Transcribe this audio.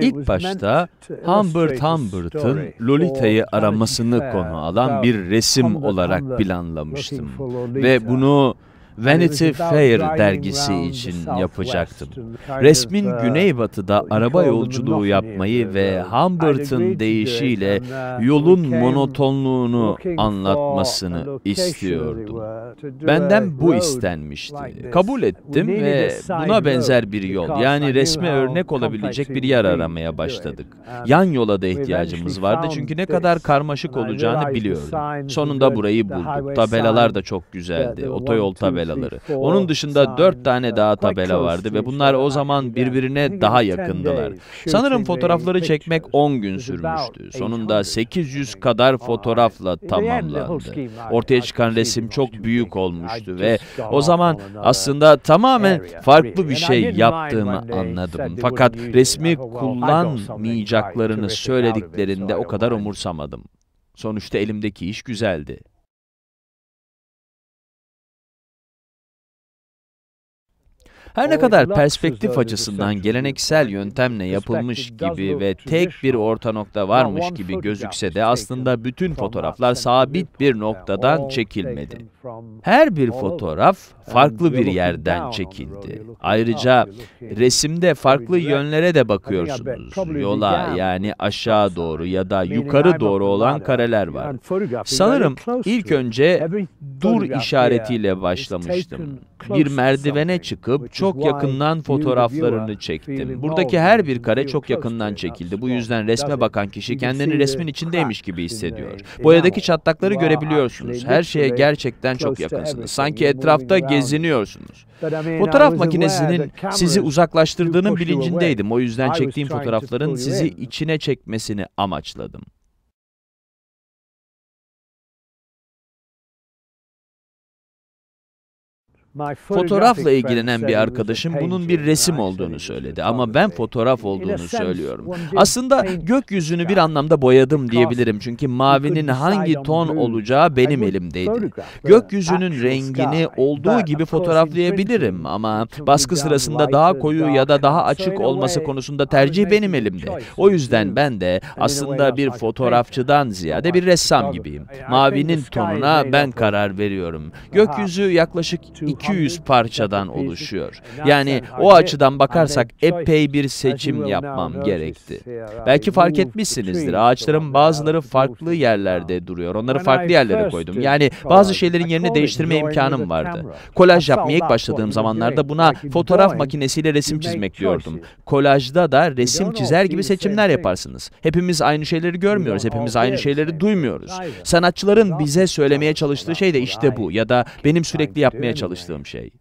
İlk başta Humbert Humbert'ın Lolita'yı aramasını konu alan bir resim olarak planlamıştım. ve bunu Vanity Fair dergisi için yapacaktım. Resmin güneybatıda araba yolculuğu yapmayı ve Humbert'ın deyişiyle yolun monotonluğunu anlatmasını istiyordum. Benden bu istenmişti. Kabul ettim ve buna benzer bir yol, yani resme örnek olabilecek bir yer aramaya başladık. Yan yola da ihtiyacımız vardı çünkü ne kadar karmaşık olacağını biliyordum. Sonunda burayı bulduk. Tabelalar da çok güzeldi. Otoyol tabelaları. Onun dışında dört tane daha tabela vardı ve bunlar o zaman birbirine daha yakındılar. Sanırım fotoğrafları çekmek 10 gün sürmüştü. Sonunda 800 kadar fotoğrafla tamamlandı. Ortaya çıkan resim çok büyük olmuştu ve o zaman aslında tamamen farklı bir şey yaptığımı anladım. Fakat resmi kullanmayacaklarını söylediklerinde o kadar umursamadım. Sonuçta elimdeki iş güzeldi. Her ne kadar perspektif açısından geleneksel yöntemle yapılmış gibi ve tek bir orta nokta varmış gibi gözükse de aslında bütün fotoğraflar sabit bir noktadan çekilmedi. Her bir fotoğraf farklı bir yerden çekildi. Ayrıca resimde farklı yönlere de bakıyorsunuz. Yola yani aşağı doğru ya da yukarı doğru olan kareler var. Sanırım ilk önce dur işaretiyle başlamıştım. Bir merdivene çıkıp çok yakından fotoğraflarını çektim. Buradaki her bir kare çok yakından çekildi. Bu yüzden resme bakan kişi kendini resmin içindeymiş gibi hissediyor. Boyadaki çatlakları görebiliyorsunuz. Her şeye gerçekten çok yakınsınız. Sanki etrafta geziniyorsunuz. Fotoğraf makinesinin sizi uzaklaştırdığının bilincindeydim. O yüzden çektiğim fotoğrafların sizi içine çekmesini amaçladım. Fotoğrafla ilgilenen bir arkadaşım bunun bir resim olduğunu söyledi ama ben fotoğraf olduğunu söylüyorum. Aslında gökyüzünü bir anlamda boyadım diyebilirim çünkü mavinin hangi ton olacağı benim elimdeydi. Gökyüzünün rengini olduğu gibi fotoğraflayabilirim ama baskı sırasında daha koyu ya da daha açık olması konusunda tercih benim elimde. O yüzden ben de aslında bir fotoğrafçıdan ziyade bir ressam gibiyim. Mavinin tonuna ben karar veriyorum. Gökyüzü yaklaşık 200 parçadan oluşuyor. Yani o açıdan bakarsak epey bir seçim yapmam gerekti. Belki fark etmişsinizdir. Ağaçların bazıları farklı yerlerde duruyor. Onları farklı yerlere koydum. Yani bazı şeylerin yerini değiştirme imkanım vardı. Kolaj yapmaya ilk başladığım zamanlarda buna fotoğraf makinesiyle resim çizmek diyordum. Kolajda da resim çizer gibi seçimler yaparsınız. Hepimiz aynı şeyleri görmüyoruz. Hepimiz aynı şeyleri duymuyoruz. Sanatçıların bize söylemeye çalıştığı şey de işte bu ya da benim sürekli yapmaya çalıştığım şey.